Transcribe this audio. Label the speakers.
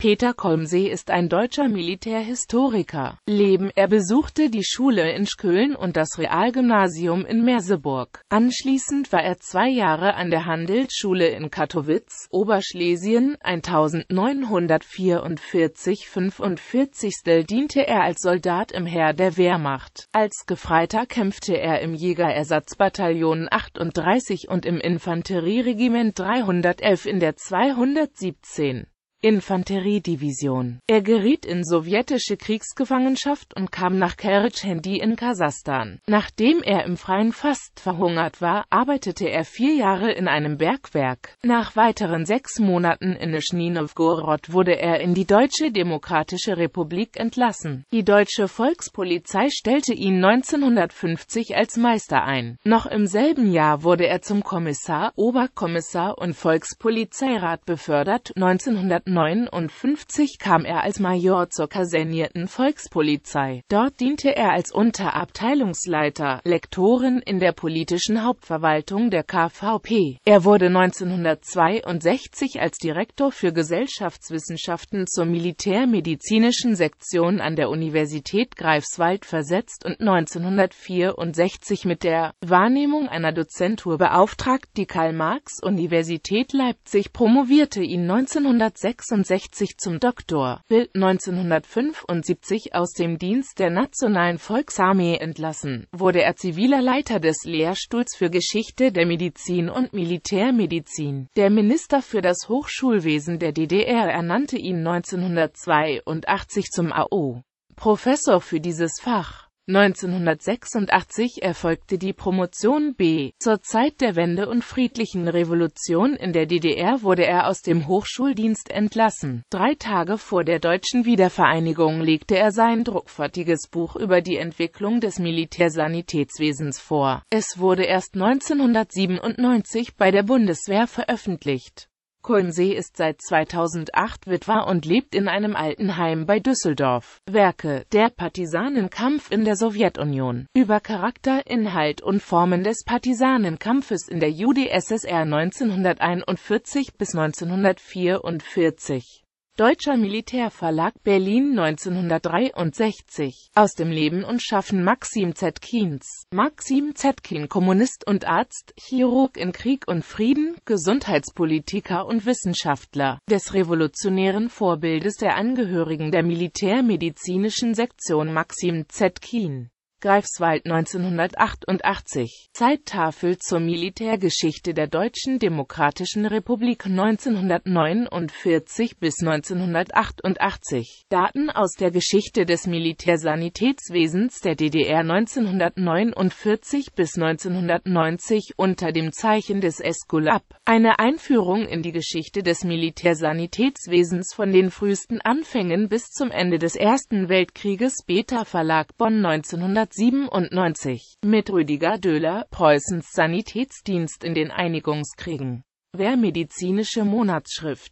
Speaker 1: Peter Kolmsee ist ein deutscher Militärhistoriker. Leben Er besuchte die Schule in Schköln und das Realgymnasium in Merseburg. Anschließend war er zwei Jahre an der Handelsschule in Kattowitz, Oberschlesien. 1944 45. diente er als Soldat im Heer der Wehrmacht. Als Gefreiter kämpfte er im Jägerersatzbataillon 38 und im Infanterieregiment 311 in der 217. Infanteriedivision. Er geriet in sowjetische Kriegsgefangenschaft und kam nach Kertschendy in Kasachstan. Nachdem er im Freien fast verhungert war, arbeitete er vier Jahre in einem Bergwerk. Nach weiteren sechs Monaten in Nischni Novgorod wurde er in die Deutsche Demokratische Republik entlassen. Die deutsche Volkspolizei stellte ihn 1950 als Meister ein. Noch im selben Jahr wurde er zum Kommissar, Oberkommissar und Volkspolizeirat befördert. 19 1959 kam er als Major zur kasernierten Volkspolizei. Dort diente er als Unterabteilungsleiter, Lektorin in der politischen Hauptverwaltung der KVP. Er wurde 1962 als Direktor für Gesellschaftswissenschaften zur militärmedizinischen Sektion an der Universität Greifswald versetzt und 1964 mit der Wahrnehmung einer Dozentur beauftragt. Die Karl-Marx-Universität Leipzig promovierte ihn 1966 1966 zum Doktor, Bild 1975 aus dem Dienst der Nationalen Volksarmee entlassen, wurde er ziviler Leiter des Lehrstuhls für Geschichte der Medizin und Militärmedizin. Der Minister für das Hochschulwesen der DDR ernannte ihn 1982 zum AO. Professor für dieses Fach. 1986 erfolgte die Promotion B. Zur Zeit der Wende und friedlichen Revolution in der DDR wurde er aus dem Hochschuldienst entlassen. Drei Tage vor der deutschen Wiedervereinigung legte er sein druckfertiges Buch über die Entwicklung des Militärsanitätswesens vor. Es wurde erst 1997 bei der Bundeswehr veröffentlicht. Kolmsee ist seit 2008 Witwer und lebt in einem Altenheim bei Düsseldorf. Werke Der Partisanenkampf in der Sowjetunion Über Charakter, Inhalt und Formen des Partisanenkampfes in der UdSSR 1941 bis 1944 Deutscher Militärverlag Berlin 1963 Aus dem Leben und Schaffen Maxim Zetkins. Maxim Zetkin Kommunist und Arzt, Chirurg in Krieg und Frieden, Gesundheitspolitiker und Wissenschaftler, des revolutionären Vorbildes der Angehörigen der militärmedizinischen Sektion Maxim Zetkin Greifswald 1988 Zeittafel zur Militärgeschichte der Deutschen Demokratischen Republik 1949 bis 1988 Daten aus der Geschichte des Militärsanitätswesens der DDR 1949 bis 1990 unter dem Zeichen des Eskulap. Eine Einführung in die Geschichte des Militärsanitätswesens von den frühesten Anfängen bis zum Ende des Ersten Weltkrieges. Beta Verlag Bonn 1900 1997 mit Rüdiger Döhler, Preußens Sanitätsdienst in den Einigungskriegen. Wehrmedizinische Monatsschrift